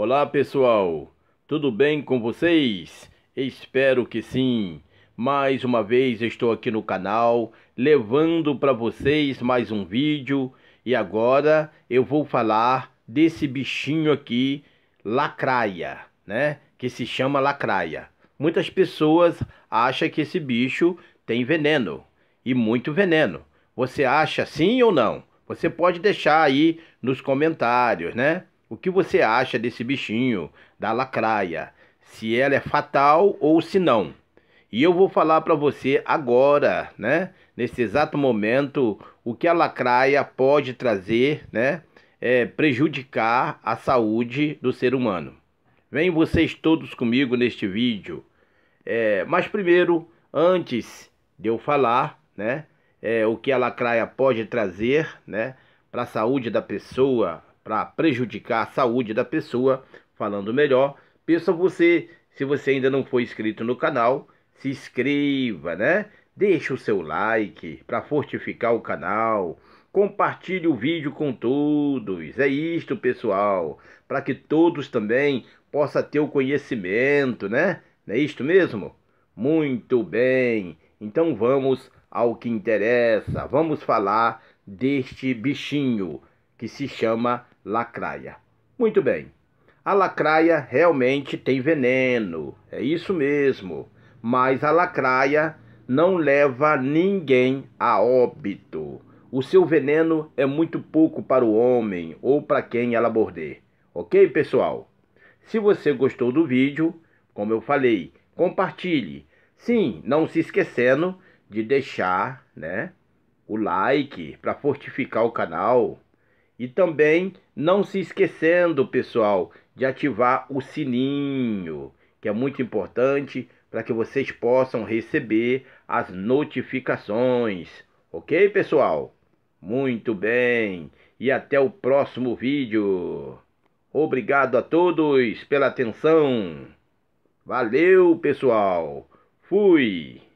Olá pessoal, tudo bem com vocês? Espero que sim. Mais uma vez estou aqui no canal levando para vocês mais um vídeo e agora eu vou falar desse bichinho aqui, lacraia, né? Que se chama lacraia. Muitas pessoas acham que esse bicho tem veneno e muito veneno. Você acha sim ou não? Você pode deixar aí nos comentários, né? O que você acha desse bichinho, da lacraia? Se ela é fatal ou se não. E eu vou falar para você agora, né? Nesse exato momento, o que a lacraia pode trazer, né? É, prejudicar a saúde do ser humano. Vem vocês todos comigo neste vídeo. É, mas primeiro, antes de eu falar, né? É, o que a lacraia pode trazer, né? Para a saúde da pessoa, para prejudicar a saúde da pessoa, falando melhor, peço a você, se você ainda não for inscrito no canal, se inscreva, né? Deixe o seu like para fortificar o canal. Compartilhe o vídeo com todos. É isto, pessoal, para que todos também possam ter o conhecimento, né? Não é isto mesmo? Muito bem. Então vamos ao que interessa. Vamos falar deste bichinho que se chama lacraia. Muito bem. A lacraia realmente tem veneno, é isso mesmo. Mas a lacraia não leva ninguém a óbito. O seu veneno é muito pouco para o homem ou para quem ela morder. Ok, pessoal? Se você gostou do vídeo, como eu falei, compartilhe. Sim, não se esquecendo de deixar, né, o like para fortificar o canal e também não se esquecendo, pessoal, de ativar o sininho, que é muito importante para que vocês possam receber as notificações. Ok, pessoal? Muito bem. E até o próximo vídeo. Obrigado a todos pela atenção. Valeu, pessoal. Fui.